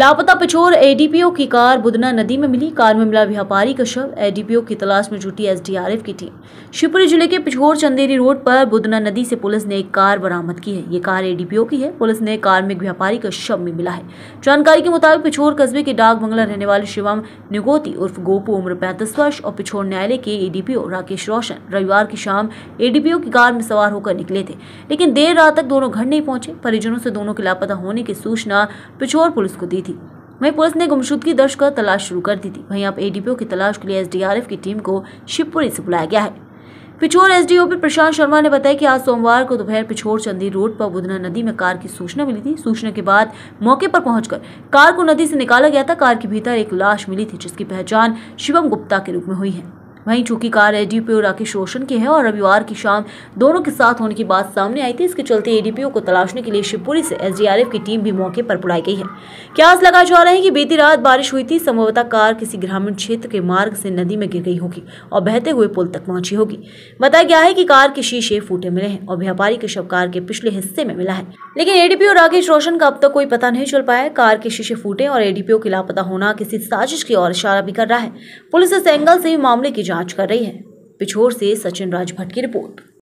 लापता पिछोर एडीपीओ की कार बुदना नदी में मिली। कार में मिला व्यापारी का शव। एडीपीओ की तलाश में जुटी एसडीआरएफ की टीम। शिवपुरी ज़िले के पिछोर चंदेरी रोड पर बुदना नदी से पुलिस ने एक कार बरामद की है। ये कार एडीपीओ की है। पुलिस ने कार में एक व्यापारी का शव में मिला है। जानकारी के मुताबिक पिछोर कस्बे के डाक बंगला रहने वाले शिवम निगोती उर्फ़ गोपू उम्र पैंतीस वर्ष और पिछोर न्यायालय के एडीपीओ राकेश रोशन रविवार की शाम एडीपीओ की कार में सवार होकर निकले थे। लेकिन देर रात तक दोनों घर नहीं पहुँचे। परिजनों से दोनों के लापता होने की सूचना पिछोर पुलिस को दी थी। वहीं पुलिस ने गुमशुदगी दर्ज कर तलाश शुरू कर दी थी। वहीं अब एडीपीओ की तलाश के लिए एसडीआरएफ की टीम को शिवपुरी से बुलाया गया है। पिछोर एसडीओपी प्रशांत शर्मा ने बताया कि आज सोमवार को दोपहर पिछोर चंदी रोड पर बुधना नदी में कार की सूचना मिली थी। सूचना के बाद मौके पर पहुंचकर कार को नदी से निकाला गया था। कार के भीतर एक लाश मिली थी, जिसकी पहचान शिवम गुप्ता के रूप में हुई है। वहीं चूँकि कार एडीपीओ राकेश रोशन की है और रविवार की शाम दोनों के साथ होने की बात सामने आई थी, इसके चलते एडीपीओ को तलाशने के लिए शिवपुरी से एसडीआरएफ की टीम भी मौके पर बुलाई गई है। क्यास लगा जा रहे हैं कि बीती रात बारिश हुई थी, संभवतः कार किसी ग्रामीण क्षेत्र के मार्ग से नदी में गिर गई होगी और बहते हुए पुल तक पहुँची होगी। बताया गया है की कार के शीशे फूटे मिले हैं और व्यापारी के शव कार के पिछले हिस्से में मिला है। लेकिन एडीपीओ राकेश रोशन का अब तक कोई पता नहीं चल पाया। कार के शीशे फूटे और एडीपीओ की लापता होना किसी साजिश की ओर इशारा भी कर रहा है। पुलिस इस एंगल से भी मामले की जाँच कर रही है। पिछोर से सचिन राजभट्ट की रिपोर्ट।